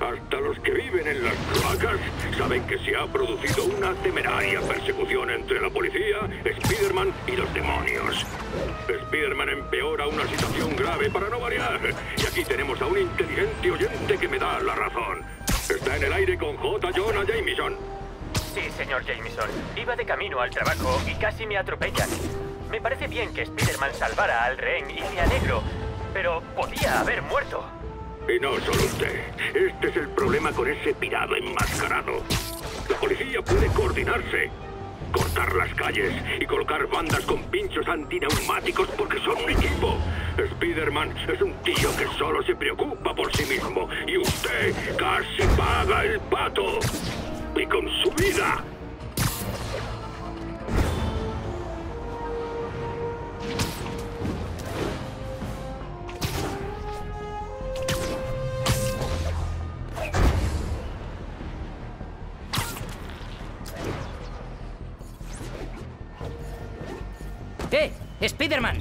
Hasta los que viven en saben que se ha producido una temeraria persecución entre la policía, Spider-Man y los demonios. Spider-Man empeora una situación grave para no variar. Y aquí tenemos a un inteligente oyente que me da la razón. Está en el aire con J. Jonah Jameson. Sí, señor Jameson. Iba de camino al trabajo y casi me atropellan. Me parece bien que Spider-Man salvara al rehén y me alegro, pero podía haber muerto. Y no solo usted. Este es el problema con ese pirado enmascarado. La policía puede coordinarse, cortar las calles y colocar bandas con pinchos antineumáticos porque son un equipo. Spider-Man es un tío que solo se preocupa por sí mismo y usted casi paga el pato. Y con su vida. ¡Eh! ¡Spiderman!